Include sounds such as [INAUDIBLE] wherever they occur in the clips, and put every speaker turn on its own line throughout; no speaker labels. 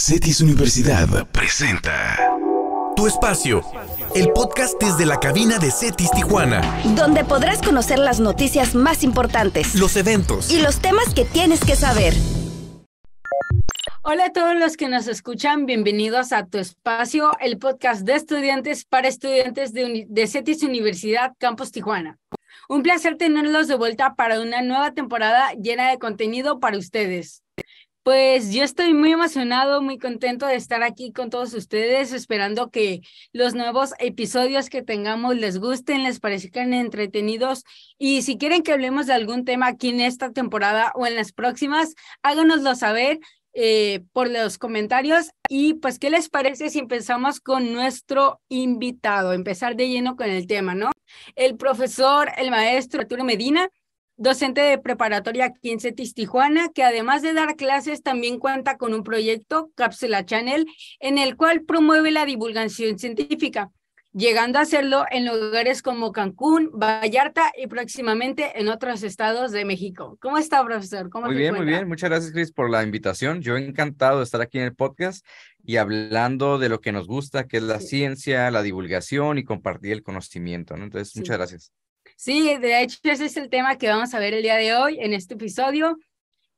CETIS Universidad presenta
Tu espacio, el podcast desde la cabina de CETIS Tijuana.
donde podrás conocer las noticias más importantes
Los eventos,
y los temas que tienes que saber.
Hola a todos los que nos escuchan, bienvenidos a Tu Espacio, el podcast de estudiantes para estudiantes de, Uni- de CETIS Universidad Campus Tijuana. Un placer tenerlos de vuelta para una nueva temporada llena de contenido para ustedes. Pues yo estoy muy emocionado, muy contento de estar aquí con todos ustedes, esperando que los nuevos episodios que tengamos les gusten, les parezcan entretenidos y si quieren que hablemos de algún tema aquí en esta temporada o en las próximas, háganoslo saber eh, por los comentarios. Y pues, ¿qué les parece si empezamos con nuestro invitado? Empezar de lleno con el tema, ¿no? El profesor, el maestro Arturo Medina, docente de preparatoria aquí en CETIS Tijuana, que además de dar clases, también cuenta con un proyecto, Cápsula Channel, en el cual promueve la divulgación científica llegando a hacerlo en lugares como Cancún, Vallarta y próximamente en otros estados de México. ¿Cómo está, profesor? ¿Cómo
Muy bien, muy
encuentra?
bien. Muchas gracias, Chris, por la invitación. Yo encantado de estar aquí en el podcast y hablando de lo que nos gusta, que es la
Sí.
ciencia, la divulgación y compartir el conocimiento, ¿no? Entonces,
Sí.
muchas gracias.
Sí, de hecho, ese es el tema que vamos a ver el día de hoy en este episodio,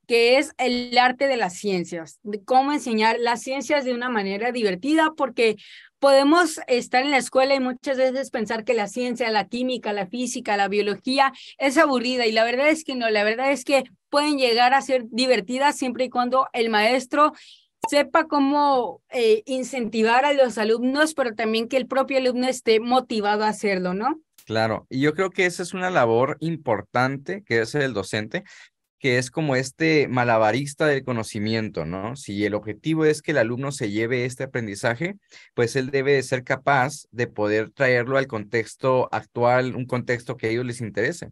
que es el arte de las ciencias, de cómo enseñar las ciencias de una manera divertida, porque podemos estar en la escuela y muchas veces pensar que la ciencia, la química, la física, la biología es aburrida y la verdad es que no, la verdad es que pueden llegar a ser divertidas siempre y cuando el maestro sepa cómo eh, incentivar a los alumnos, pero también que el propio alumno esté motivado a hacerlo, ¿no?
Claro, y yo creo que esa es una labor importante que es el docente, que es como este malabarista del conocimiento, ¿no? Si el objetivo es que el alumno se lleve este aprendizaje, pues él debe de ser capaz de poder traerlo al contexto actual, un contexto que a ellos les interese.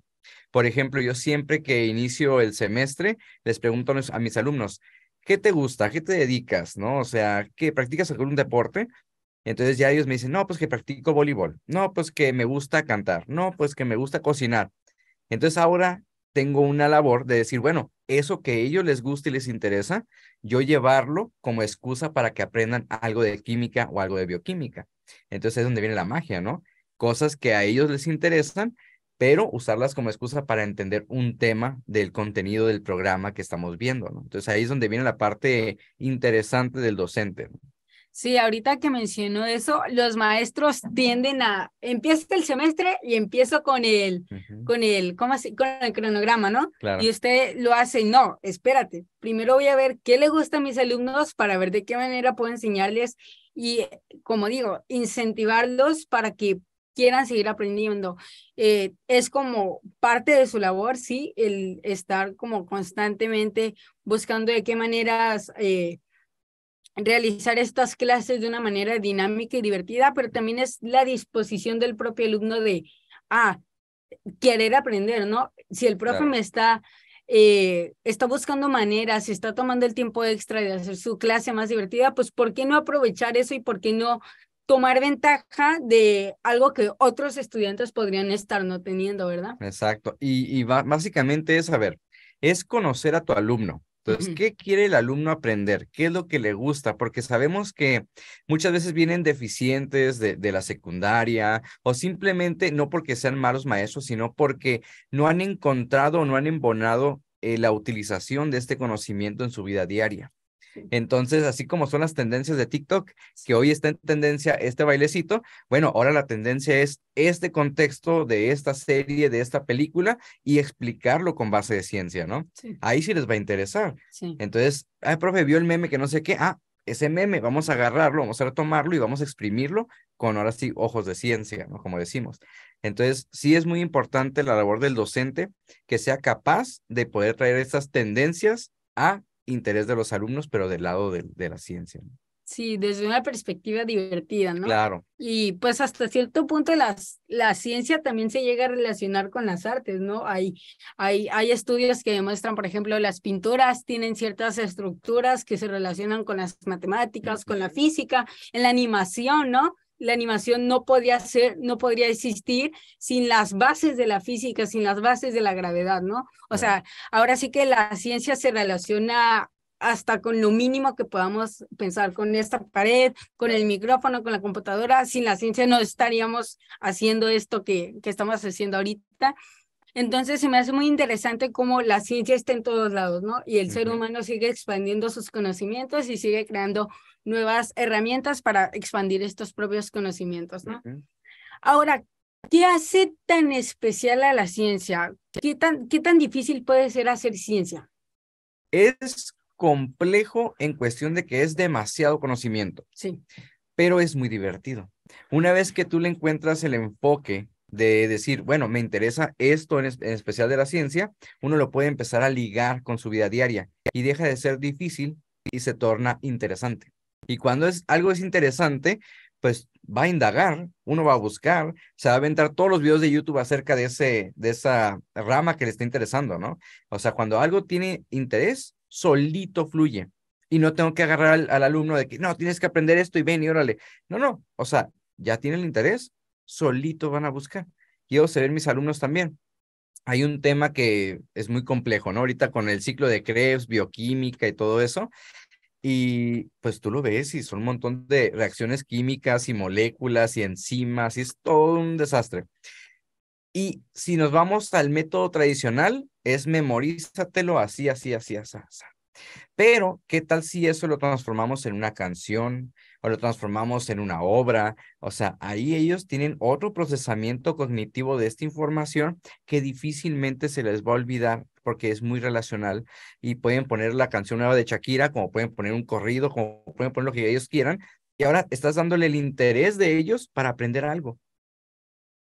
Por ejemplo, yo siempre que inicio el semestre, les pregunto a mis- alumnos, ¿qué te gusta? ¿A qué te dedicas? ¿No? O sea, ¿qué practicas algún deporte? Entonces ya ellos me dicen, no, pues que practico voleibol, no, pues que me gusta cantar, no, pues que me gusta cocinar. Entonces ahora tengo una labor de decir, bueno, eso que a ellos les gusta y les interesa, yo llevarlo como excusa para que aprendan algo de química o algo de bioquímica. Entonces es donde viene la magia, ¿no? Cosas que a ellos les interesan, pero usarlas como excusa para entender un tema del contenido del programa que estamos viendo, ¿no? Entonces ahí es donde viene la parte interesante del docente. ¿no?
Sí, ahorita que mencionó eso, los maestros tienden a, empieza el semestre y empiezo con el, con el, ¿cómo así? Con el cronograma, ¿no?
Claro.
Y usted lo hace, no, espérate, primero voy a ver qué le gusta a mis alumnos para ver de qué manera puedo enseñarles y, como digo, incentivarlos para que quieran seguir aprendiendo. Eh, es como parte de su labor, sí, el estar como constantemente buscando de qué maneras eh, realizar estas clases de una manera dinámica y divertida, pero también es la disposición del propio alumno de, ah, querer aprender, ¿no? Si el profe
Claro.
me está, eh, está buscando maneras, si está tomando el tiempo extra de hacer su clase más divertida, pues ¿por qué no aprovechar eso y por qué no tomar ventaja de algo que otros estudiantes podrían estar no teniendo, ¿verdad?
Exacto. Y, y ba- básicamente es, a ver, es conocer a tu alumno. Entonces. ¿qué quiere el alumno aprender? ¿Qué es lo que le gusta? Porque sabemos que muchas veces vienen deficientes de, de la secundaria o simplemente no porque sean malos maestros, sino porque no han encontrado o no han embonado eh, la utilización de este conocimiento en su vida diaria. Entonces, así como son las tendencias de TikTok, que hoy está en tendencia este bailecito, bueno, ahora la tendencia es este contexto de esta serie, de esta película y explicarlo con base de ciencia, ¿no?
Sí,
Ahí sí les va a interesar.
sí.
Entonces, ah, profe, vio el meme que no sé qué, ah, ese meme, vamos a agarrarlo, vamos a retomarlo y vamos a exprimirlo con ahora sí ojos de ciencia, ¿no? Como decimos. Entonces, sí es muy importante la labor del docente que sea capaz de poder traer estas tendencias a interés de los alumnos, pero del lado de, de la ciencia. ¿no?
Sí, desde una perspectiva divertida, ¿no?
Claro,
Y pues hasta cierto punto las, la ciencia también se llega a relacionar con las artes, ¿no? Hay, hay, hay estudios que demuestran, por ejemplo, las pinturas tienen ciertas estructuras que se relacionan con las matemáticas, con la física, en la animación, ¿no? La animación no podría ser, no podría existir sin las bases de la física, sin las bases de la gravedad, ¿no? O sea, ahora sí que la ciencia se relaciona hasta con lo mínimo que podamos pensar, con esta pared, con el micrófono, con la computadora. Sin la ciencia no estaríamos haciendo esto que, que estamos haciendo ahorita. Entonces se me hace muy interesante cómo la ciencia está en todos lados, ¿no? Y el ser humano sigue expandiendo sus conocimientos y sigue creando nuevas herramientas para expandir estos propios conocimientos, ¿no? Ahora, ¿qué hace tan especial a la ciencia? ¿Qué tan, ¿Qué tan difícil puede ser hacer ciencia?
Es complejo en cuestión de que es demasiado conocimiento.
Sí.
Pero es muy divertido. Una vez que tú le encuentras el enfoque de decir, bueno, me interesa esto en, especial de la ciencia, uno lo puede empezar a ligar con su vida diaria y deja de ser difícil y se torna interesante. Y cuando es algo es interesante, pues va a indagar, uno va a buscar, se va a aventar todos los videos de YouTube acerca de, ese, de esa rama que le está interesando, ¿no? O sea, cuando algo tiene interés, solito fluye. Y no tengo que agarrar al, al alumno de que, no, tienes que aprender esto y ven y órale. No, no, o sea, ya tiene el interés, solito van a buscar. Quiero saber mis alumnos también. Hay un tema que es muy complejo, ¿no? Ahorita con el ciclo de Krebs, bioquímica y todo eso. Y pues tú lo ves y son un montón de reacciones químicas y moléculas y enzimas y es todo un desastre. Y si nos vamos al método tradicional, es memorízatelo así, así, así, así, así. Pero, ¿qué tal si eso lo transformamos en una canción o lo transformamos en una obra? O sea, ahí ellos tienen otro procesamiento cognitivo de esta información que difícilmente se les va a olvidar porque es muy relacional y pueden poner la canción nueva de Shakira, como pueden poner un corrido, como pueden poner lo que ellos quieran. Y ahora estás dándole el interés de ellos para aprender algo.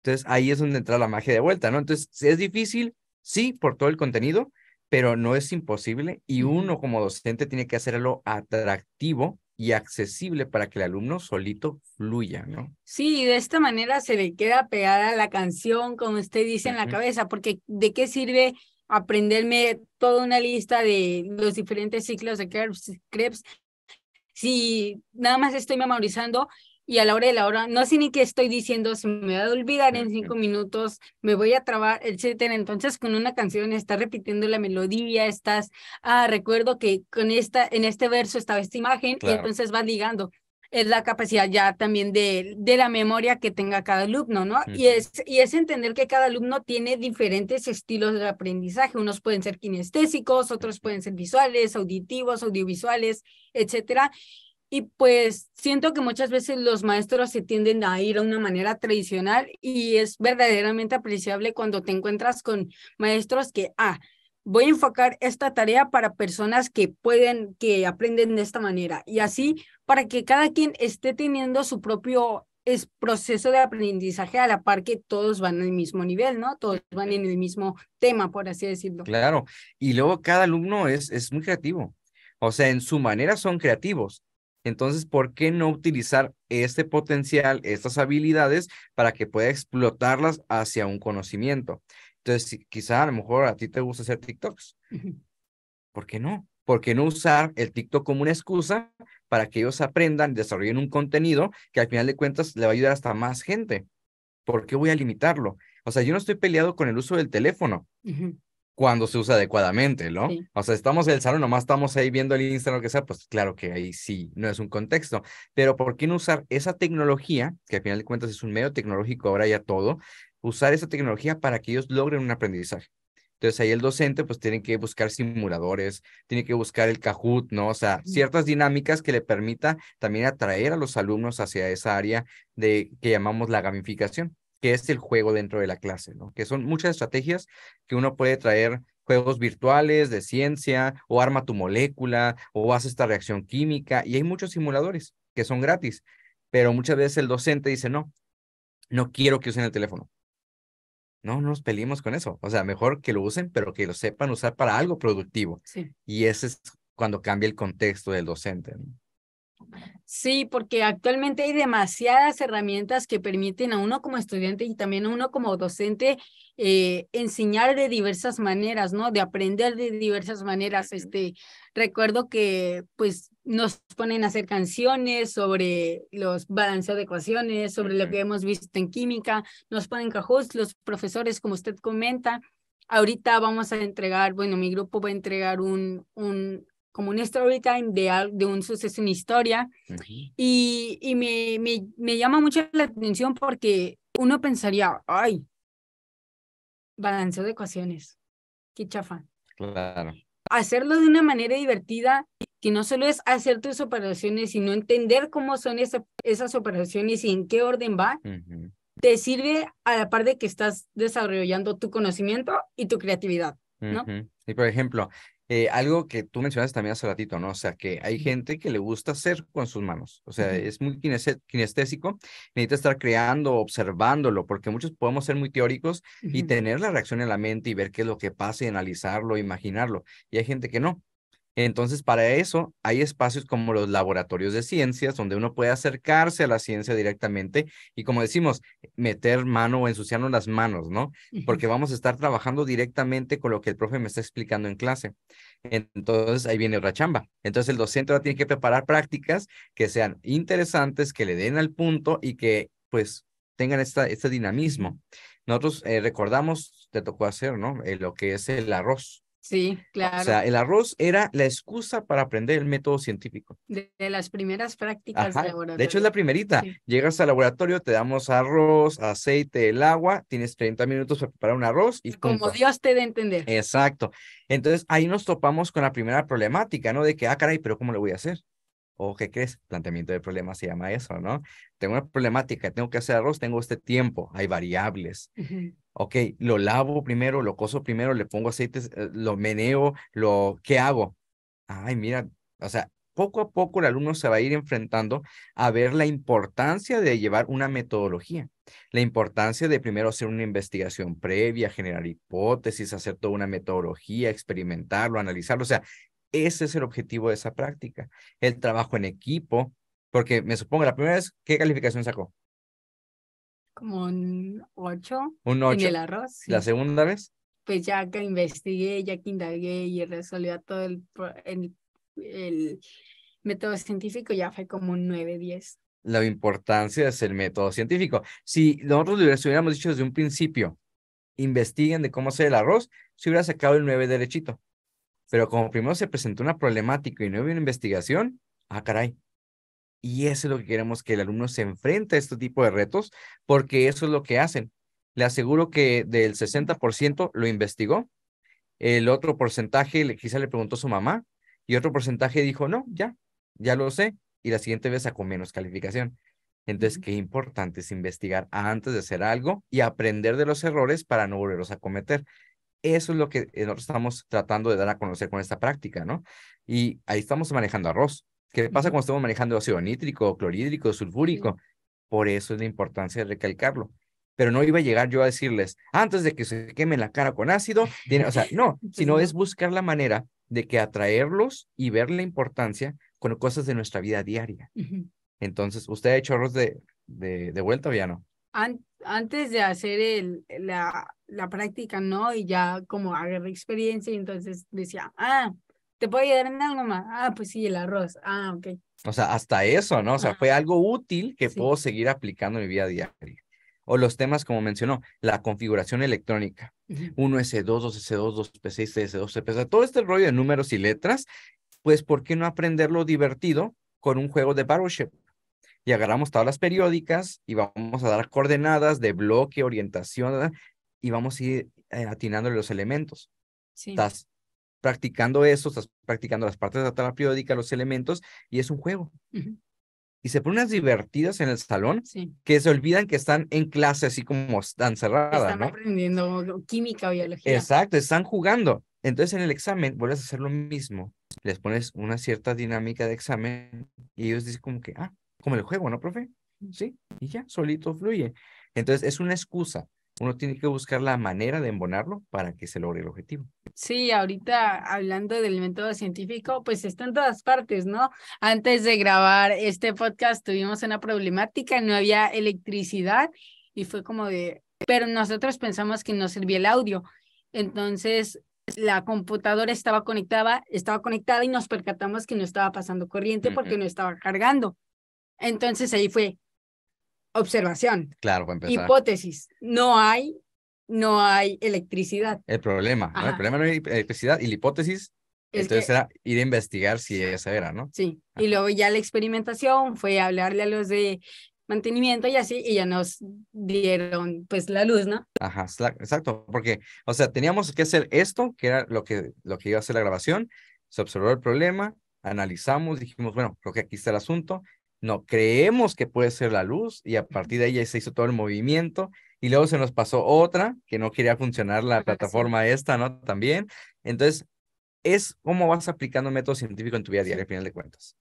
Entonces ahí es donde entra la magia de vuelta, ¿no? Entonces, es difícil, sí, por todo el contenido, pero no es imposible y uno como docente tiene que hacerlo atractivo y accesible para que el alumno solito fluya, ¿no?
Sí, de esta manera se le queda pegada la canción, como usted dice, en la cabeza, porque ¿de qué sirve aprenderme toda una lista de los diferentes ciclos de Krebs si nada más estoy memorizando y a la hora de la hora, no sé ni qué estoy diciendo, se me va a olvidar en cinco minutos, me voy a trabar, etcétera. Entonces, con una canción estás repitiendo la melodía, estás, ah, recuerdo que con esta, en este verso estaba esta imagen, y entonces vas ligando. Es la capacidad ya también de, de la memoria que tenga cada alumno, ¿no? y, es, y es entender que cada alumno tiene diferentes estilos de aprendizaje. Unos pueden ser kinestésicos, otros pueden ser visuales, auditivos, audiovisuales, etcétera. Y pues siento que muchas veces los maestros se tienden a ir a una manera tradicional y es verdaderamente apreciable cuando te encuentras con maestros que, ah, voy a enfocar esta tarea para personas que pueden, que aprenden de esta manera y así para que cada quien esté teniendo su propio es proceso de aprendizaje a la par que todos van al mismo nivel, ¿no? Todos van en el mismo tema, por así decirlo.
Claro, y luego cada alumno es, es muy creativo. O sea, en su manera son creativos. Entonces, ¿por qué no utilizar este potencial, estas habilidades, para que pueda explotarlas hacia un conocimiento? Entonces, quizá a lo mejor a ti te gusta hacer TikToks. ¿Por qué no? ¿Por qué no usar el TikTok como una excusa para que ellos aprendan, desarrollen un contenido que al final de cuentas le va a ayudar hasta más gente? ¿Por qué voy a limitarlo? O sea, yo no estoy peleado con el uso del teléfono cuando se usa adecuadamente, ¿no? O sea, estamos en el salón, nomás estamos ahí viendo el Instagram, lo que sea, pues claro que ahí sí, no es un contexto, pero ¿por qué no usar esa tecnología, que al final de cuentas es un medio tecnológico ahora ya todo, usar esa tecnología para que ellos logren un aprendizaje? Entonces ahí el docente pues tiene que buscar simuladores, tiene que buscar el Kahoot, ¿no? O sea, ciertas dinámicas que le permita también atraer a los alumnos hacia esa área de que llamamos la gamificación que es el juego dentro de la clase, ¿no? Que son muchas estrategias que uno puede traer juegos virtuales de ciencia o arma tu molécula o haz esta reacción química y hay muchos simuladores que son gratis, pero muchas veces el docente dice, no, no quiero que usen el teléfono. No, no nos peleemos con eso. O sea, mejor que lo usen, pero que lo sepan usar para algo productivo.
Sí.
Y ese es cuando cambia el contexto del docente. ¿no?
Sí, porque actualmente hay demasiadas herramientas que permiten a uno como estudiante y también a uno como docente eh, enseñar de diversas maneras, ¿no? De aprender de diversas maneras. Este, recuerdo que pues nos ponen a hacer canciones sobre los balanceos de ecuaciones, sobre lo que hemos visto en química, nos ponen cajos los profesores, como usted comenta. Ahorita vamos a entregar, bueno, mi grupo va a entregar un, un como un story time de, un suceso, una historia, y, y me, me, me llama mucho la atención porque uno pensaría, ay, balanceo de ecuaciones, qué chafa.
Claro.
Hacerlo de una manera divertida, que no solo es hacer tus operaciones, sino entender cómo son esa- esas operaciones y en qué orden va, te sirve a la par de que estás desarrollando tu conocimiento y tu creatividad. ¿no?
Y por ejemplo, eh, algo que tú mencionaste también hace ratito, ¿no? O sea, que hay gente que le gusta hacer con sus manos. O sea, es muy kinestésico, necesita estar creando, observándolo, porque muchos podemos ser muy teóricos y tener la reacción en la mente y ver qué es lo que pasa y analizarlo, imaginarlo. Y hay gente que no. Entonces, para eso hay espacios como los laboratorios de ciencias, donde uno puede acercarse a la ciencia directamente y, como decimos, meter mano o ensuciarnos las manos, ¿no? Porque vamos a estar trabajando directamente con lo que el profe me está explicando en clase. Entonces, ahí viene otra chamba. Entonces, el docente ahora tiene que preparar prácticas que sean interesantes, que le den al punto y que, pues, tengan esta, este dinamismo. Nosotros eh, recordamos, te tocó hacer, ¿no? Eh, lo que es el arroz.
Sí,
O
claro.
sea, el arroz era la excusa para aprender el método científico.
de, de las primeras prácticas de
Ajá,
laboratorio.
De hecho, es la primerita.
Sí.
Llegas al laboratorio, te damos arroz, aceite, el agua, tienes 30 minutos para preparar un arroz y
Como. Dios te dé entender.
Exacto. Entonces ahí nos topamos con la primera problemática, ¿no? De que, ah, caray, pero ¿cómo lo voy a hacer? O, ¿qué crees? Planteamiento de problema se llama eso, ¿no? Tengo una problemática, tengo que hacer arroz, tengo este tiempo, hay variables.
Ujú.
Ok, lo lavo primero, lo coso primero, le pongo aceite, eh, lo meneo, lo, ¿qué hago? Ay, mira, o sea, poco a poco el alumno se va a ir enfrentando a ver la importancia de llevar una metodología, la importancia de primero hacer una investigación previa, generar hipótesis, hacer toda una metodología, experimentarlo, analizarlo. O sea, ese es el objetivo de esa práctica. El trabajo en equipo, porque me supongo la primera vez, ¿qué calificación sacó?
Como un ocho
Un
en
8.
el arroz. sí.
La segunda vez,
Pues ya que investigué, ya que indagué y resolví todo el, el, el método científico, ya fue como un nueve, diez.
la importancia es el método científico. Si nosotros hubiéramos dicho desde un principio, investiguen de cómo hacer el arroz, se hubiera sacado el 9 derechito. Pero como primero se presentó una problemática y no había una investigación, ah, caray. Y eso es lo que queremos que el alumno se enfrente a este tipo de retos, porque eso es lo que hacen. Le aseguro que del 60% lo investigó, el otro porcentaje le, quizá le preguntó a su mamá, y otro porcentaje dijo, no, ya, ya lo sé, y la siguiente vez sacó menos calificación. Entonces, qué importante es investigar antes de hacer algo y aprender de los errores para no volverlos a cometer. Eso es lo que eh, nosotros estamos tratando de dar a conocer con esta práctica, ¿no? Y ahí estamos manejando arroz. ¿Qué pasa cuando estamos manejando ácido nítrico, clorhídrico, sulfúrico? Por eso es la importancia de recalcarlo. Pero no iba a llegar yo a decirles, antes de que se queme la cara con ácido, tiene, o sea, no, [LAUGHS] sino
no.
es buscar la manera de que atraerlos y ver la importancia con cosas de nuestra vida diaria. Entonces, ¿usted ha hecho arroz de, de, de vuelta o ya no?
An- antes de hacer el, la, la práctica, ¿no? Y ya como agarré experiencia y entonces decía, ah, ¿te puedo ayudar en algo más? Ah, pues sí, el arroz. Ah, ok.
O sea, hasta eso, ¿no? O sea,
Ajá.
fue algo útil que
Sí.
puedo seguir aplicando en mi vida diaria. O los temas, como mencionó, la configuración electrónica.
Ujú.
1S2, 2S2, 2P6, CS2, CP6, todo este rollo de números y letras, pues, ¿por qué no aprenderlo divertido con un juego de Battleship? Y agarramos tablas periódicas y vamos a dar coordenadas de bloque, orientación, y vamos a ir eh, atinándole los elementos.
Sí.
Estás practicando eso, estás practicando las partes de la tabla periódica, los elementos, y es un juego. Y se ponen unas divertidas en el salón
Sí.
que se olvidan que están en clase así como están cerradas,
Están
¿no?
aprendiendo química, biología.
Exacto, están jugando. Entonces en el examen vuelves a hacer lo mismo. Les pones una cierta dinámica de examen y ellos dicen como que, ah, como el juego, ¿no, profe? Sí, y ya, solito fluye. Entonces es una excusa. Uno tiene que buscar la manera de embonarlo para que se logre el objetivo.
Sí, ahorita hablando del método científico, pues está en todas partes, ¿no? Antes de grabar este podcast tuvimos una problemática, no había electricidad y fue como de, pero nosotros pensamos que no servía el audio. Entonces, la computadora estaba conectada, estaba conectada y nos percatamos que no estaba pasando corriente porque no estaba cargando. Entonces ahí fue observación,
Claro, para empezar.
hipótesis, no hay, no hay electricidad.
El problema, ¿no? El problema no es electricidad y la hipótesis,
Es
Entonces
que-
era ir a investigar si esa era, ¿no?
Sí, y luego ya la experimentación fue hablarle a los de mantenimiento y así, y ya nos dieron pues la luz, ¿no?
Ajá, exacto, porque, o sea, teníamos que hacer esto, que era lo que, lo que iba a hacer la grabación, se observó el problema, analizamos, dijimos, bueno, creo que aquí está el asunto, no, creemos que puede ser la luz, y a partir de ahí ya se hizo todo el movimiento, y luego se nos pasó otra, que no quería funcionar la plataforma esta, ¿no? También, entonces, es cómo vas aplicando método científico en tu vida diaria, al final de cuentas.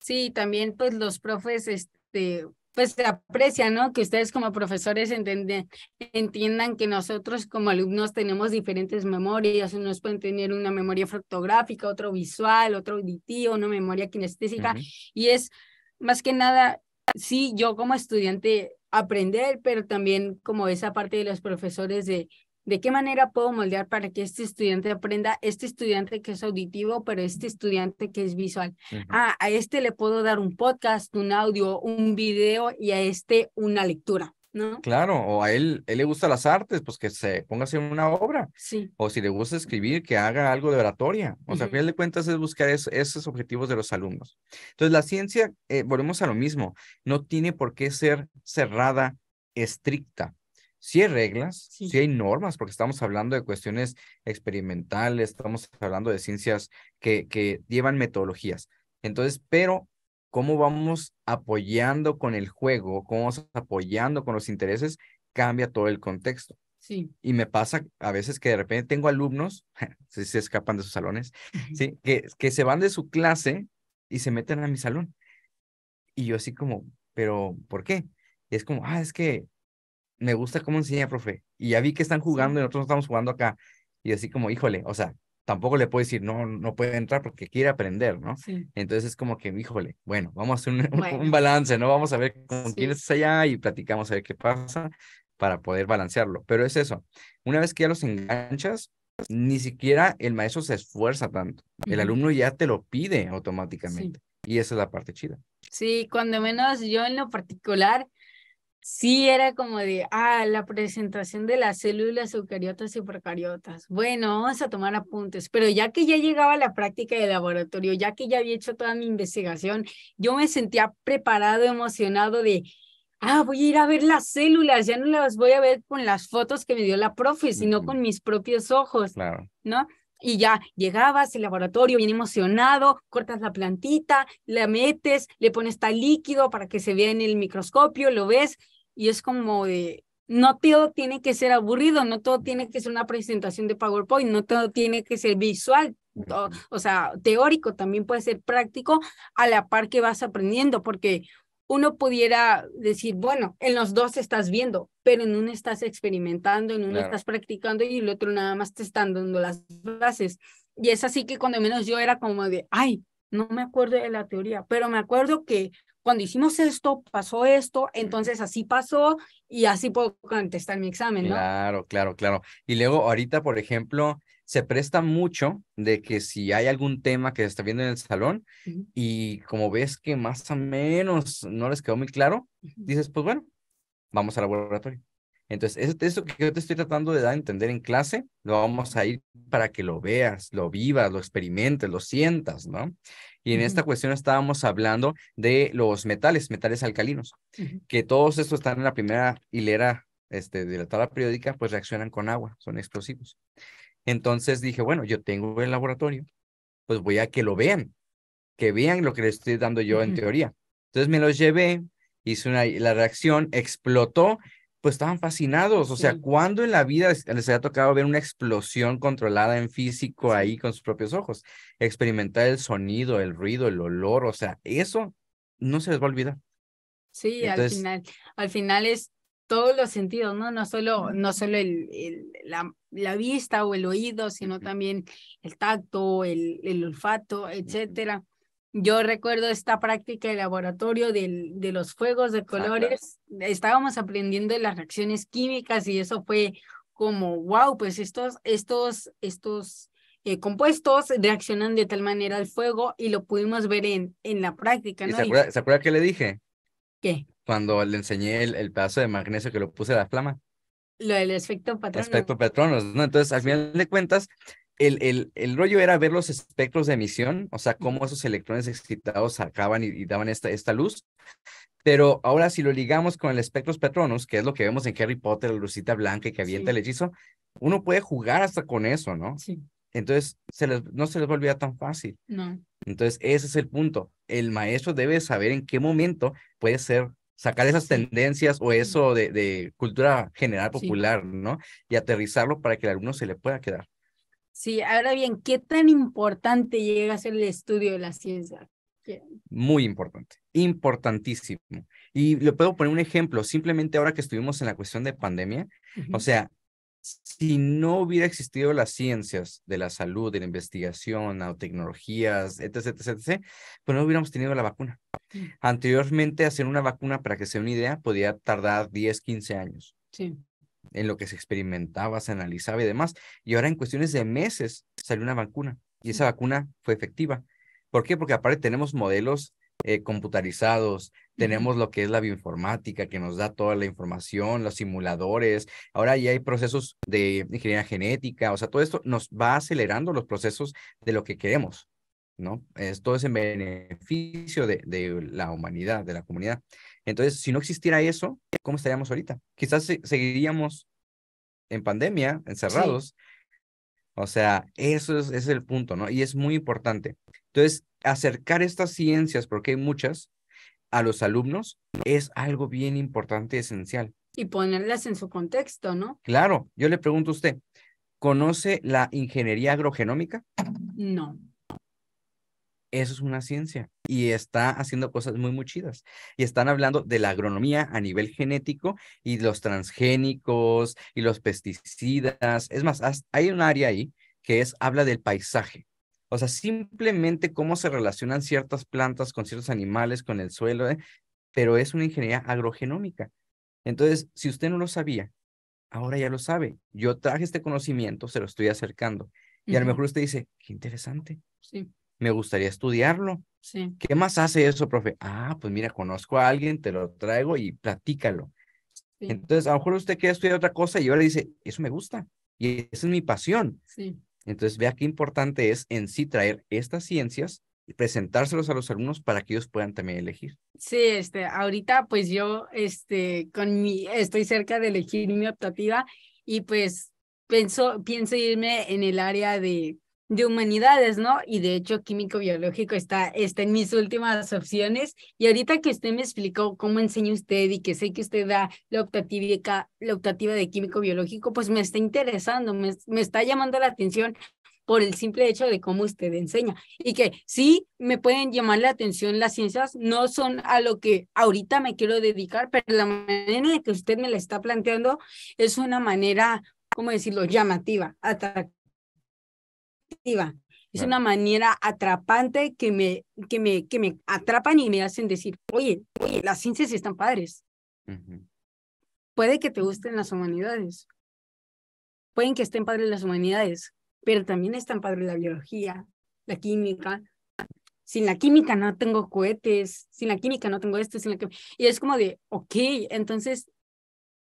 Sí, también pues los profes, este, pues se aprecia, ¿no? Que ustedes como profesores entenden- entiendan que nosotros como alumnos tenemos diferentes memorias, unos pueden tener una memoria fotográfica, otro visual, otro auditivo, una memoria kinestésica, y es más que nada, sí, yo como estudiante aprender, pero también como esa parte de los profesores de de qué manera puedo moldear para que este estudiante aprenda, este estudiante que es auditivo, pero este estudiante que es visual. Ah, a este le puedo dar un podcast, un audio, un video y a este una lectura, ¿no?
Claro, o a él, él le gusta las artes, pues que se ponga a hacer una obra.
Sí,
O si le gusta escribir, que haga algo de oratoria. O sea, al
Ujú.
final de cuentas es buscar es- esos objetivos de los alumnos. Entonces, la ciencia, eh, volvemos a lo mismo, no tiene por qué ser cerrada, estricta. Sí hay reglas,
Sí.
sí hay normas, porque estamos hablando de cuestiones experimentales, estamos hablando de ciencias que, que llevan metodologías. Entonces, pero, ¿cómo vamos apoyando con el juego? ¿Cómo vamos apoyando con los intereses? Cambia todo el contexto.
sí.
Y me pasa a veces que de repente tengo alumnos, [LAUGHS] si se escapan de sus salones, sí, que, que se van de su clase y se meten a mi salón. Y yo así como, pero ¿por qué? Y es como, ah, es que me gusta cómo enseña, profe. Y ya vi que están jugando y nosotros no estamos jugando acá. Y así como, híjole, o sea, tampoco le puedo decir, no, no puede entrar porque quiere aprender, ¿no?
Sí,
Entonces es como que, híjole, bueno, vamos a hacer un, [LAUGHS] un-
Bueno.
un balance, ¿no? Vamos a ver con
Sí.
quién es allá y platicamos a ver qué pasa para poder balancearlo. Pero es eso, una vez que ya los enganchas, ni siquiera el maestro se esfuerza tanto. El alumno ya te lo pide automáticamente. Y esa es la parte chida.
Sí, cuando menos yo en lo particular, sí era como de, ah, la presentación de las células eucariotas y procariotas. Bueno, vamos a tomar apuntes, pero ya que ya llegaba a la práctica de laboratorio, ya que ya había hecho toda mi investigación, yo me sentía preparado, emocionado de, ah, voy a ir a ver las células, ya no las voy a ver con las fotos que me dio la profe, sino con mis propios ojos.
Claro.
¿no? Y ya llegabas al laboratorio bien emocionado, cortas la plantita, la metes, le pones tal líquido para que se vea en el microscopio, lo ves y es como de, no todo tiene que ser aburrido, no todo tiene que ser una presentación de PowerPoint, no todo tiene que ser visual, o, o sea, teórico, también puede ser práctico a la par que vas aprendiendo, porque uno pudiera decir, bueno, en los dos estás viendo, pero en uno estás experimentando, en uno
Claro.
estás practicando y el otro nada más te están dando las bases. Y es así que cuando menos yo era como de, ay, no me acuerdo de la teoría, pero me acuerdo que cuando hicimos esto, pasó esto, entonces así pasó y así puedo contestar mi examen, ¿no?
Claro, claro, claro. Y luego ahorita, por ejemplo, se presta mucho de que si hay algún tema que se está viendo en el salón y como ves que más o menos no les quedó muy claro, dices, pues bueno, vamos al laboratorio. Entonces, eso, eso que yo te estoy tratando de dar a entender en clase, lo vamos a ir para que lo veas, lo vivas, lo experimentes, lo sientas, ¿no? Y en esta cuestión estábamos hablando de los metales, metales alcalinos, que todos estos están en la primera hilera este, de la tabla periódica, pues reaccionan con agua, son explosivos. Entonces dije, bueno, yo tengo el laboratorio, pues voy a que lo vean, que vean lo que les estoy dando yo en teoría. Entonces me los llevé, hice una, la reacción, explotó, pues estaban fascinados. O sea,
Sí.
¿cuándo en la vida les había tocado ver una explosión controlada en físico
Sí.
ahí con sus propios ojos? Experimentar el sonido, el ruido, el olor, o sea, eso no se les va a olvidar.
Sí,
Entonces-
al final, al final es todos los sentidos, ¿no? No solo, no solo el, el- la, la vista o el oído, sino también el tacto, el, el olfato, etcétera. Yo recuerdo esta práctica de laboratorio del, de los fuegos de
claro.
colores. Estábamos aprendiendo de las reacciones químicas y eso fue como, wow, pues estos, estos, estos eh, compuestos reaccionan de tal manera al fuego y lo pudimos ver en, en la práctica,
¿Y
¿no?
se acuerda, ¿se acuerda qué le dije?
¿Qué?
Cuando le enseñé el, el pedazo de magnesio que lo puse a la flama.
Lo del efecto patrón.
Aspecto Petronos, ¿no? Entonces, al final de cuentas, el, el, el rollo era ver los espectros de emisión, o sea, cómo esos electrones excitados sacaban y, y daban esta, esta luz. Pero ahora si lo ligamos con el espectros Petronus, que es lo que vemos en Harry Potter, la lucita blanca que avienta
Sí.
el hechizo, uno puede jugar hasta con eso, ¿no?
Sí,
Entonces, se les, no se les va a olvidar tan fácil.
no.
Entonces, ese es el punto. El maestro debe saber en qué momento puede ser, sacar esas tendencias o eso de, de cultura general
Sí.
popular, ¿no? Y aterrizarlo para que el alumno se le pueda quedar.
Sí, ahora bien, ¿qué tan importante llega a ser el estudio de la ciencia? ¿Qué?
Muy importante, importantísimo. Y le puedo poner un ejemplo, simplemente ahora que estuvimos en la cuestión de pandemia, o sea, si no hubiera existido las ciencias de la salud, de la investigación, nanotecnologías, etc., etc., etc., pues no hubiéramos tenido la vacuna.
Mm.
Anteriormente, hacer una vacuna, para que sea una idea, podía tardar 10, 15 años
Sí,
en lo que se experimentaba, se analizaba y demás. Y ahora en cuestiones de meses salió una vacuna y esa vacuna fue efectiva. ¿Por qué? Porque aparte tenemos modelos eh, computarizados, tenemos lo que es la bioinformática que nos da toda la información, los simuladores, ahora ya hay procesos de ingeniería genética, o sea, todo esto nos va acelerando los procesos de lo que queremos, ¿no? Esto es en beneficio de, de la humanidad, de la comunidad. Entonces, si no existiera eso, ¿cómo estaríamos ahorita? Quizás se- seguiríamos en pandemia, encerrados. O sea, eso es, ese es el punto, ¿no? Y es muy importante. Entonces, acercar estas ciencias, porque hay muchas, a los alumnos es algo bien importante y esencial.
y ponerlas en su contexto, ¿no?
Claro, yo le pregunto a usted, ¿conoce la ingeniería agrogenómica?
No.
Eso es una ciencia y está haciendo cosas muy, muy chidas. Y están hablando de la agronomía a nivel genético y los transgénicos y los pesticidas. Es más, hay un área ahí que es, habla del paisaje. O sea, simplemente cómo se relacionan ciertas plantas con ciertos animales, con el suelo, ¿eh? pero es una ingeniería agrogenómica. Entonces, si usted no lo sabía, ahora ya lo sabe. Yo traje este conocimiento, se lo estoy acercando. Y a lo mejor usted dice, qué interesante,
Sí,
me gustaría estudiarlo.
sí,
¿Qué más hace eso, profe? Ah, pues mira, conozco a alguien, te lo traigo y platícalo.
sí,
Entonces, a lo mejor usted quiere estudiar otra cosa y ahora dice, eso me gusta y esa es mi pasión.
sí.
Entonces, vea qué importante es en sí traer estas ciencias y presentárselos a los alumnos para que ellos puedan también elegir.
Sí, este, ahorita pues yo, este, con mi, estoy cerca de elegir mi optativa y pues pienso, pienso irme en el área de, de humanidades, ¿no? Y de hecho químico biológico está, está en mis últimas opciones y ahorita que usted me explicó cómo enseña usted y que sé que usted da la optativa, la optativa de químico biológico, pues me está interesando, me, me está llamando la atención por el simple hecho de cómo usted enseña y que sí me pueden llamar la atención las ciencias, no son a lo que ahorita me quiero dedicar, pero la manera en que usted me la está planteando es una manera, ¿cómo decirlo?, llamativa, atractiva. Es
Claro.
una manera atrapante que me, que me, que me atrapan y me hacen decir, oye, oye, las ciencias están padres.
Ujú.
Puede que te gusten las humanidades. Pueden que estén padres las humanidades, pero también están padres la biología, la química. Sin la química no tengo cohetes, sin la química no tengo esto, sin la química. Y es como de, ok, entonces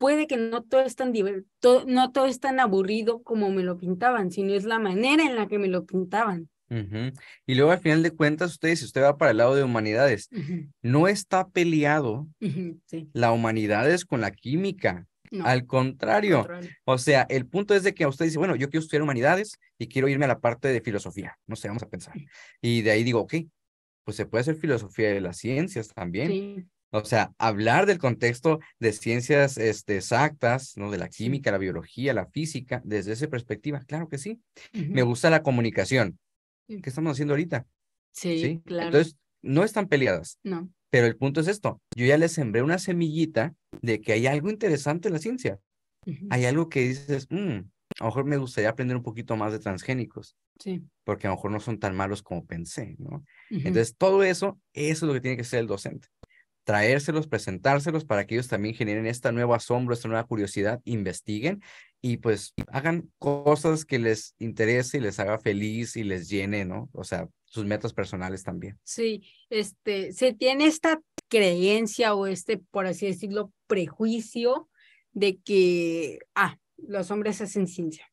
puede que no todo es tan diver- to- no todo es tan aburrido como me lo pintaban, sino es la manera en la que me lo pintaban.
Ujú. Y luego al final de cuentas, usted, si usted va para el lado de humanidades,
Ujú,
no está peleado
ujú, Sí,
la humanidades con la química.
no.
Al contrario,
contrario.
o sea, el punto es de que usted dice, bueno, yo quiero estudiar humanidades y quiero irme a la parte de filosofía, no sé, vamos a pensar. Y de ahí digo, ok, pues se puede hacer filosofía de las ciencias también.
Sí,
O sea, hablar del contexto de ciencias este, exactas, ¿no? De la química, la biología, la física, desde esa perspectiva, claro que sí. Me gusta la comunicación. ¿Qué estamos haciendo ahorita?
sí,
¿Sí?
claro.
Entonces, no están peleadas.
no.
Pero el punto es esto, yo ya le sembré una semillita de que hay algo interesante en la ciencia. Hay algo que dices, "Mm, a lo mejor me gustaría aprender un poquito más de transgénicos,
Sí.
porque a lo mejor no son tan malos como pensé, ¿no? Entonces, todo eso, eso es lo que tiene que ser el docente. Traérselos, presentárselos para que ellos también generen esta nueva asombro, esta nueva curiosidad, investiguen y pues hagan cosas que les interese y les haga feliz y les llene, ¿no? O sea, sus metas personales también.
Sí, este, se tiene esta creencia o este, por así decirlo, prejuicio de que, ah, los hombres hacen ciencia.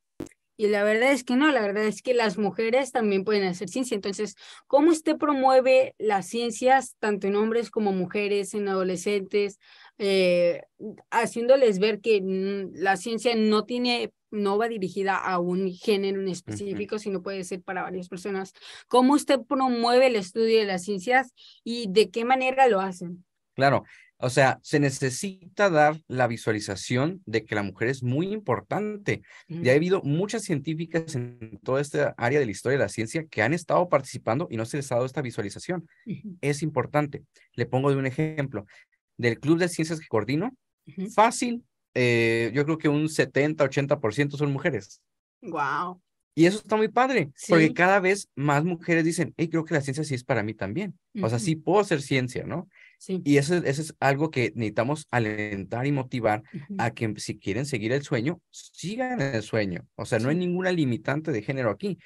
Y la verdad es que no, la verdad es que las mujeres también pueden hacer ciencia. Entonces, ¿cómo usted promueve las ciencias tanto en hombres como mujeres, en adolescentes, eh, haciéndoles ver que mm, la ciencia no tiene, no va dirigida a un género en específico, sino puede ser para varias personas? ¿Cómo usted promueve el estudio de las ciencias y de qué manera lo hacen?
Claro, o sea, se necesita dar la visualización de que la mujer es muy importante. Ya ha habido muchas científicas en toda esta área de la historia de la ciencia que han estado participando y no se les ha dado esta visualización. Es importante. Le pongo de un ejemplo. Del club de ciencias que coordino, fácil, eh, yo creo que un 70, 80% son mujeres.
Wow.
Y eso está muy padre, porque cada vez más mujeres dicen, hey, creo que la ciencia sí es para mí también. O sea, sí puedo hacer ciencia, ¿no? Y eso, eso es algo que necesitamos alentar y motivar a que si quieren seguir el sueño, sigan el sueño. O sea, no hay ninguna limitante de género aquí.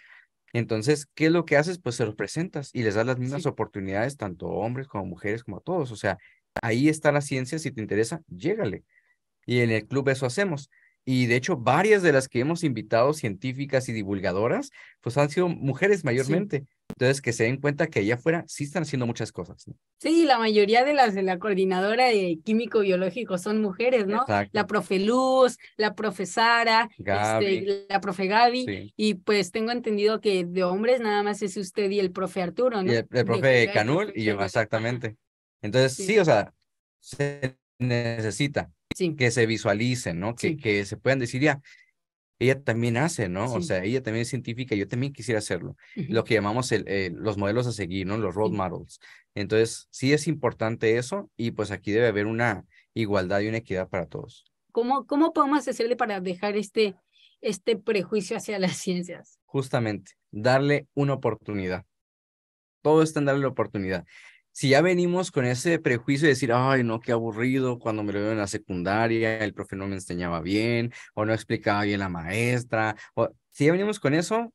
Entonces, ¿qué es lo que haces? Pues se los presentas y les das las mismas oportunidades, tanto hombres como mujeres, como a todos. O sea, ahí está la ciencia, si te interesa, llégale. Y en el club eso hacemos. Y de hecho, varias de las que hemos invitado, científicas y divulgadoras, pues han sido mujeres mayormente. Entonces, que se den cuenta que allá afuera sí están haciendo muchas cosas.
Sí, la mayoría de las de la coordinadora de químico-biológico son mujeres, ¿no? La profe Luz, la profe Sara, este, la profe Gaby, y pues tengo entendido que de hombres nada más es usted y el profe Arturo, ¿no?
el, profe Canul y yo, exactamente. Entonces, sí. o sea, se necesita que se visualicen, ¿no? Que, que se puedan decir, ya, ella también hace, ¿no? O sea, ella también es científica, yo también quisiera hacerlo. Lo que llamamos el, los modelos a seguir, ¿no? Los role models. Entonces, sí es importante eso y pues aquí debe haber una igualdad y una equidad para todos.
¿Cómo, cómo podemos hacerle para dejar este, este prejuicio hacia las [LAUGHS] ciencias?
Justamente, darle una oportunidad. Todo está en darle la oportunidad si ya venimos con ese prejuicio de decir, ay, no, qué aburrido, cuando me lo veo en la secundaria, el profe no me enseñaba bien, o no explicaba bien la maestra, o si ya venimos con eso,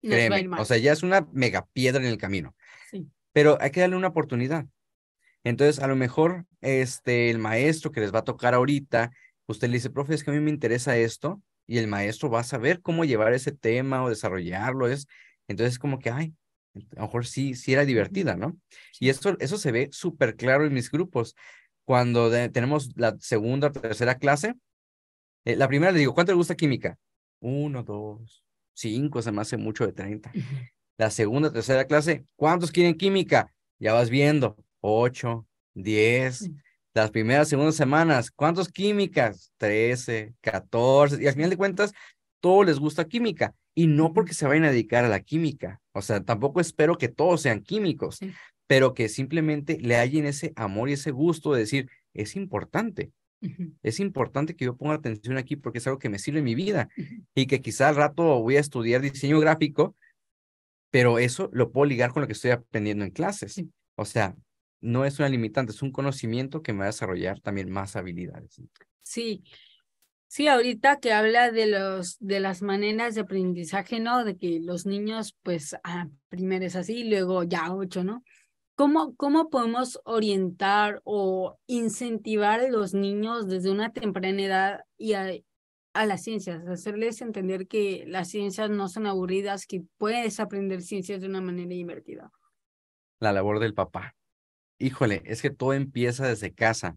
créeme, o sea, ya es una mega piedra en el camino. Sí. Pero hay que darle una oportunidad. Entonces, a lo mejor, este, el maestro que les va a tocar ahorita, usted le dice, profe, es que a mí me interesa esto, y el maestro va a saber cómo llevar ese tema o desarrollarlo, es, entonces como que, ay, a lo mejor sí, sí era divertida, ¿no? Y eso, eso se ve súper claro en mis grupos. Cuando tenemos la segunda o tercera clase, eh, la primera le digo, ¿cuánto le gusta química? Uno, dos, cinco, se me hace mucho de treinta. La segunda, tercera clase, ¿cuántos quieren química? Ya vas viendo, ocho, diez. Las primeras, segundas semanas, ¿cuántos químicas? Trece, catorce. Y al final de cuentas, todos les gusta química y no porque se vayan a dedicar a la química. O sea, tampoco espero que todos sean químicos, pero que simplemente le hallen ese amor y ese gusto de decir, es importante. Es importante que yo ponga atención aquí porque es algo que me sirve en mi vida y que quizá al rato voy a estudiar diseño gráfico, pero eso lo puedo ligar con lo que estoy aprendiendo en clases. O sea, no es una limitante, es un conocimiento que me va a desarrollar también más habilidades.
Sí, Sí, ahorita que habla de los de las maneras de aprendizaje, ¿no? De que los niños, pues, ah, primero es así, luego ya ocho, ¿no? ¿Cómo, ¿Cómo podemos orientar o incentivar a los niños desde una temprana edad y a, a las ciencias? Hacerles entender que las ciencias no son aburridas, que puedes aprender ciencias de una manera divertida.
La labor del papá. Híjole, es que todo empieza desde casa.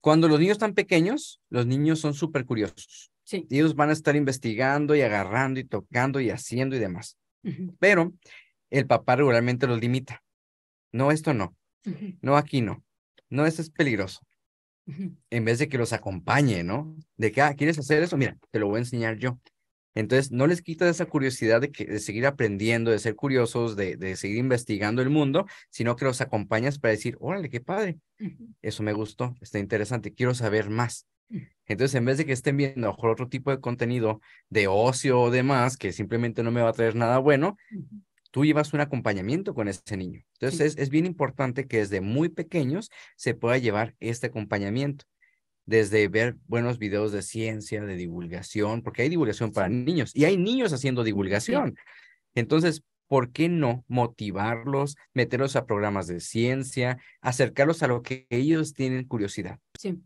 Cuando los niños están pequeños, los niños son súper curiosos. Sí. Ellos van a estar investigando y agarrando y tocando y haciendo y demás. Pero el papá regularmente los limita. No, esto no. No, aquí no. No, esto es peligroso. En vez de que los acompañe, ¿no? De que, ah, ¿quieres hacer eso? Mira, te lo voy a enseñar yo. Entonces, no les quita esa curiosidad de, que, de seguir aprendiendo, de ser curiosos, de, de, seguir investigando el mundo, sino que los acompañas para decir, órale, qué padre, eso me gustó, está interesante, quiero saber más. Entonces, en vez de que estén viendo otro tipo de contenido de ocio o demás, que simplemente no me va a traer nada bueno, tú llevas un acompañamiento con ese niño. Entonces, es, es bien importante que desde muy pequeños se pueda llevar este acompañamiento desde ver buenos videos de ciencia, de divulgación, porque hay divulgación para niños y hay niños haciendo divulgación. Entonces, ¿por qué no motivarlos, meterlos a programas de ciencia, acercarlos a lo que ellos tienen curiosidad? Sí.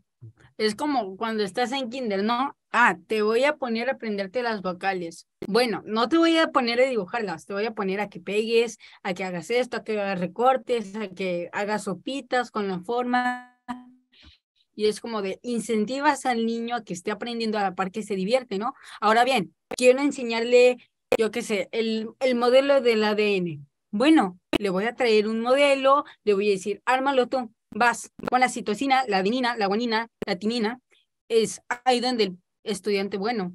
Es como cuando estás en kinder, ¿no? Ah, te voy a poner a aprenderte las vocales. Bueno, no te voy a poner a dibujarlas, te voy a poner a que pegues, a que hagas esto, a que hagas recortes, a que hagas sopitas con la forma. Y es como de incentivas al niño a que esté aprendiendo a la par que se divierte, ¿no? Ahora bien, quiero enseñarle, yo qué sé, el, el modelo del ADN. Bueno, le voy a traer un modelo, le voy a decir, ármalo tú, vas con la citosina, la adenina, la guanina, la timina, es ahí donde el estudiante, bueno,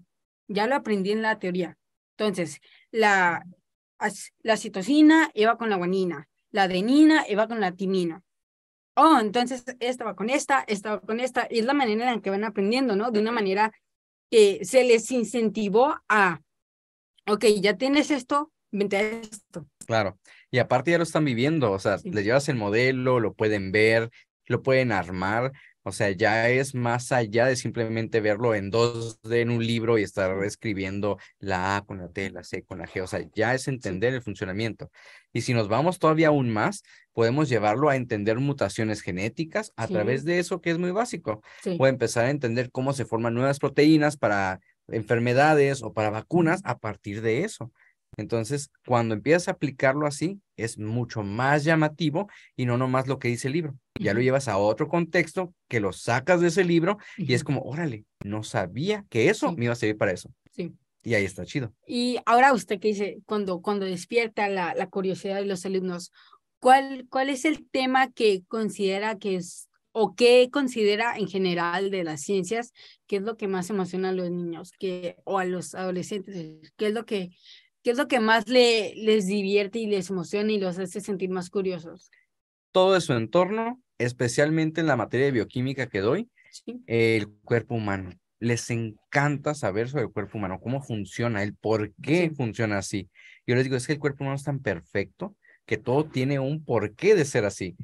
ya lo aprendí en la teoría. Entonces, la, la citosina iba con la guanina, la adenina iba con la timina. Oh, entonces esta va con esta, esta va con esta, y es la manera en la que van aprendiendo, ¿no? De una manera que se les incentivó a, ok, ya tienes esto, vente a esto.
Claro, y aparte ya lo están viviendo, o sea, les llevas el modelo, lo pueden ver, lo pueden armar, o sea, ya es más allá de simplemente verlo en 2D en un libro y estar escribiendo la A con la T, la C con la G, o sea, ya es entender el funcionamiento. Y si nos vamos todavía aún más, podemos llevarlo a entender mutaciones genéticas a través de eso que es muy básico. O empezar a entender cómo se forman nuevas proteínas para enfermedades o para vacunas a partir de eso. Entonces, cuando empiezas a aplicarlo así, es mucho más llamativo y no nomás lo que dice el libro. Ya lo llevas a otro contexto que lo sacas de ese libro y es como, órale, no sabía que eso me iba a servir para eso.
Sí.
Y ahí está chido.
Y ahora usted qué dice, cuando, cuando despierta la, la curiosidad de los alumnos, ¿cuál, ¿cuál es el tema que considera que es o qué considera en general de las ciencias, qué es lo que más emociona a los niños que, o a los adolescentes, qué es lo que ¿Qué es lo que más le, les divierte y les emociona y los hace sentir más curiosos?
Todo de su entorno, especialmente en la materia de bioquímica que doy, el cuerpo humano. Les encanta saber sobre el cuerpo humano, cómo funciona, el por qué funciona así. Yo les digo, es que el cuerpo humano es tan perfecto que todo tiene un porqué de ser así.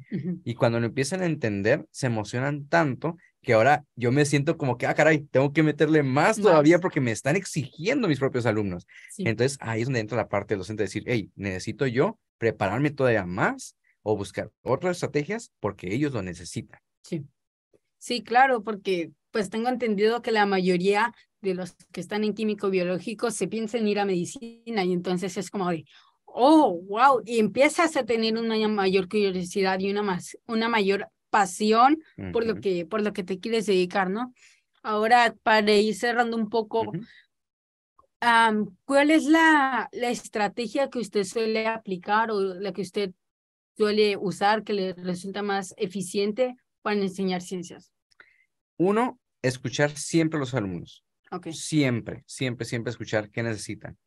Y cuando lo empiezan a entender, se emocionan tanto que ahora yo me siento como que, ah, caray, tengo que meterle más, todavía porque me están exigiendo mis propios alumnos. Entonces ahí es donde entra la parte del docente de decir, hey, necesito yo prepararme todavía más o buscar otras estrategias porque ellos lo necesitan.
Sí. Sí, claro, porque pues tengo entendido que la mayoría de los que están en químico biológico se piensan ir a medicina y entonces es como de, oh, wow, y empiezas a tener una mayor curiosidad y una, más, una mayor pasión por lo que por lo que te quieres dedicar, ¿no? Ahora para ir cerrando un poco, ¿cuál es la, la estrategia que usted suele aplicar o la que usted suele usar que le resulta más eficiente para enseñar ciencias?
Uno, escuchar siempre a los alumnos. Siempre, siempre, siempre escuchar qué necesitan.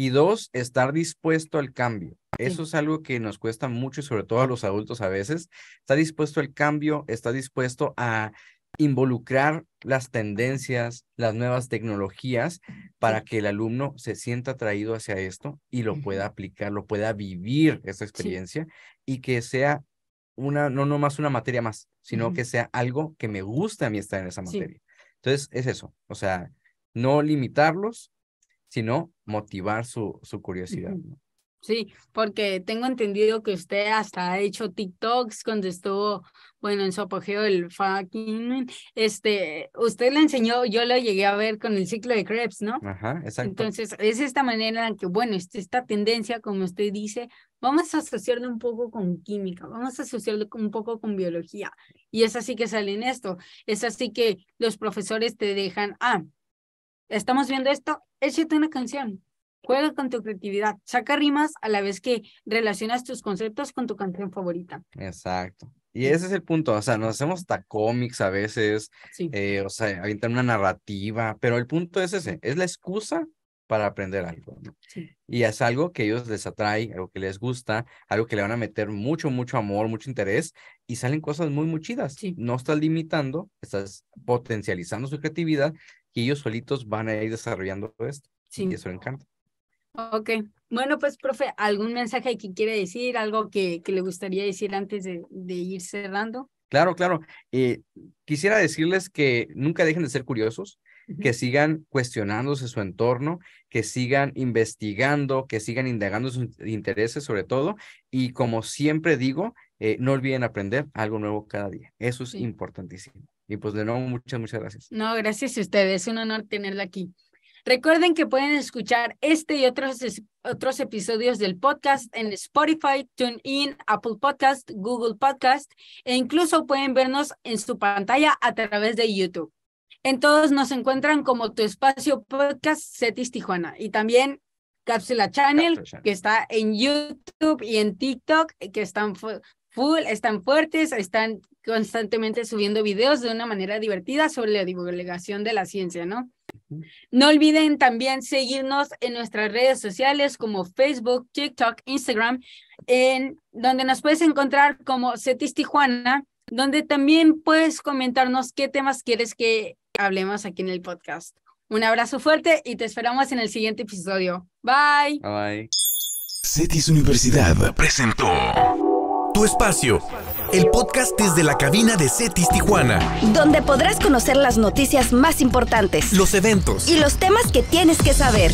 Y dos, estar dispuesto al cambio. Eso es algo que nos cuesta mucho, sobre todo a los adultos a veces. Está dispuesto al cambio, está dispuesto a involucrar las tendencias, las nuevas tecnologías para que el alumno se sienta atraído hacia esto y lo pueda aplicar, lo pueda vivir esa experiencia y que sea una, no nomás una materia más, sino que sea algo que me guste a mí estar en esa materia. Entonces, es eso, o sea, no limitarlos, sino motivar su, su curiosidad.
Sí, porque tengo entendido que usted hasta ha hecho TikToks cuando estuvo, bueno, en su apogeo el fucking, este, usted le enseñó, yo lo llegué a ver con el ciclo de Krebs, ¿no?
Ajá, exacto.
Entonces, es esta manera en que, bueno, este, esta tendencia, como usted dice, vamos a asociarlo un poco con química, vamos a asociarlo un poco con biología. Y es así que sale en esto, es así que los profesores te dejan, ah, estamos viendo esto, échate una canción Juega con tu creatividad, saca rimas a la vez que relacionas tus conceptos con tu canción favorita.
Exacto. Y ese es el punto, o sea, nos hacemos hasta cómics a veces, eh, o sea, aventar una narrativa, pero el punto es ese, es la excusa para aprender algo. Y es algo que ellos les atrae, algo que les gusta, algo que le van a meter mucho, mucho amor, mucho interés y salen cosas muy, muy chidas. No estás limitando, estás potencializando su creatividad y ellos solitos van a ir desarrollando esto. Sí. Y eso me encanta.
Ok, bueno, pues, profe, ¿algún mensaje que quiere decir, algo que, que le gustaría decir antes de, de ir cerrando?
Claro, claro. Eh, quisiera decirles que nunca dejen de ser curiosos, que sigan cuestionándose su entorno, que sigan investigando, que sigan indagando sus intereses sobre todo, y como siempre digo, eh, no olviden aprender algo nuevo cada día. Eso es importantísimo. Y pues de nuevo, muchas, muchas gracias.
No, gracias a ustedes. Es un honor tenerla aquí. Recuerden que pueden escuchar este y otros, otros episodios del podcast en Spotify, TuneIn, Apple Podcast, Google Podcast e incluso pueden vernos en su pantalla a través de YouTube. En todos nos encuentran como tu espacio podcast Cetis Tijuana y también Cápsula Channel, que está en YouTube y en TikTok, que están full, están fuertes, están constantemente subiendo videos de una manera divertida sobre la divulgación de la ciencia, ¿no? No olviden también seguirnos en nuestras redes sociales como Facebook, TikTok, Instagram, en donde nos puedes encontrar como Cetis Tijuana, donde también puedes comentarnos qué temas quieres que hablemos aquí en el podcast. Un abrazo fuerte y te esperamos en el siguiente episodio. Bye.
Bye.
Cetis Universidad presentó
Tu espacio, el podcast desde la cabina de Cetis Tijuana.
Donde podrás conocer las noticias más importantes
Los eventos,
y los temas que tienes que saber.